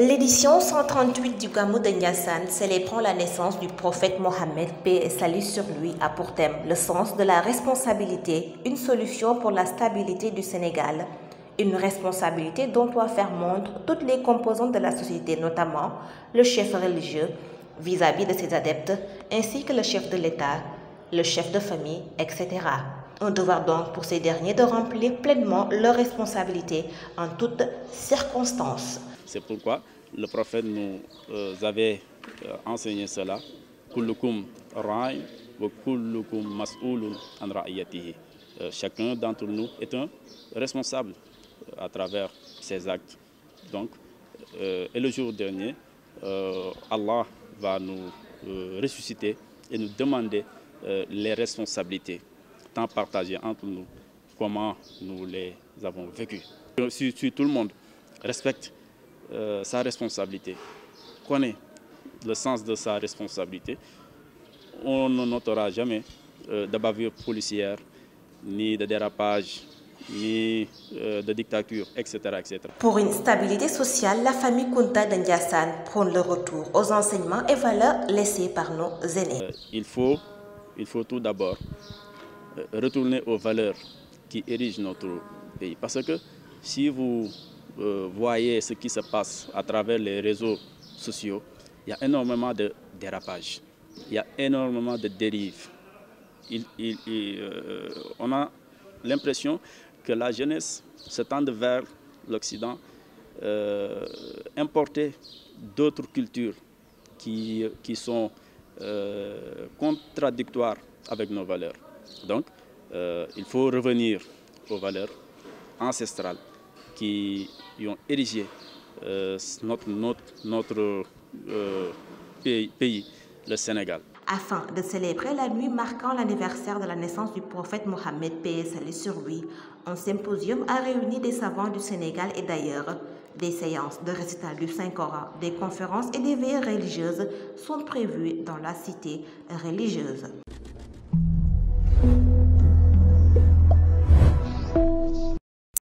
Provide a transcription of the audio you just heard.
L'édition 138 du Gamou de Niassan célébrant la naissance du prophète Mohammed, paix et salut sur lui, a pour thème le sens de la responsabilité, une solution pour la stabilité du Sénégal. Une responsabilité dont doit faire montre toutes les composantes de la société, notamment le chef religieux vis-à-vis de ses adeptes, ainsi que le chef de l'État, le chef de famille, etc. Un devoir donc pour ces derniers de remplir pleinement leurs responsabilités en toutes circonstances. C'est pourquoi le prophète nous avait enseigné cela. Chacun d'entre nous est un responsable à travers ses actes. Donc, et le jour dernier, Allah va nous ressusciter et nous demander les responsabilités, tant partagées entre nous, comment nous les avons vécues. Si, si tout le monde respecte sa responsabilité, connaît le sens de sa responsabilité, on ne notera jamais de bavure policière, ni de dérapage, ni de dictature, etc., etc. Pour une stabilité sociale, la famille Kunta d'Ndiassan prône le retour aux enseignements et valeurs laissés par nos aînés. il, faut, il faut tout d'abord retourner aux valeurs qui érigent notre pays. Parce que si vous voyez ce qui se passe à travers les réseaux sociaux, il y a énormément de dérapage, il y a énormément de dérives. Il, on a l'impression que la jeunesse se tend vers l'Occident, euh, importer d'autres cultures qui, qui sont euh, contradictoires avec nos valeurs. Donc, euh, il faut revenir aux valeurs ancestrales qui, ont érigé notre, notre, notre pays, le Sénégal. Afin de célébrer la nuit marquant l'anniversaire de la naissance du prophète Mohammed paix sur lui, un symposium a réuni des savants du Sénégal et d'ailleurs. Des séances de récital du Saint-Coran, des conférences et des veillées religieuses sont prévues dans la cité religieuse.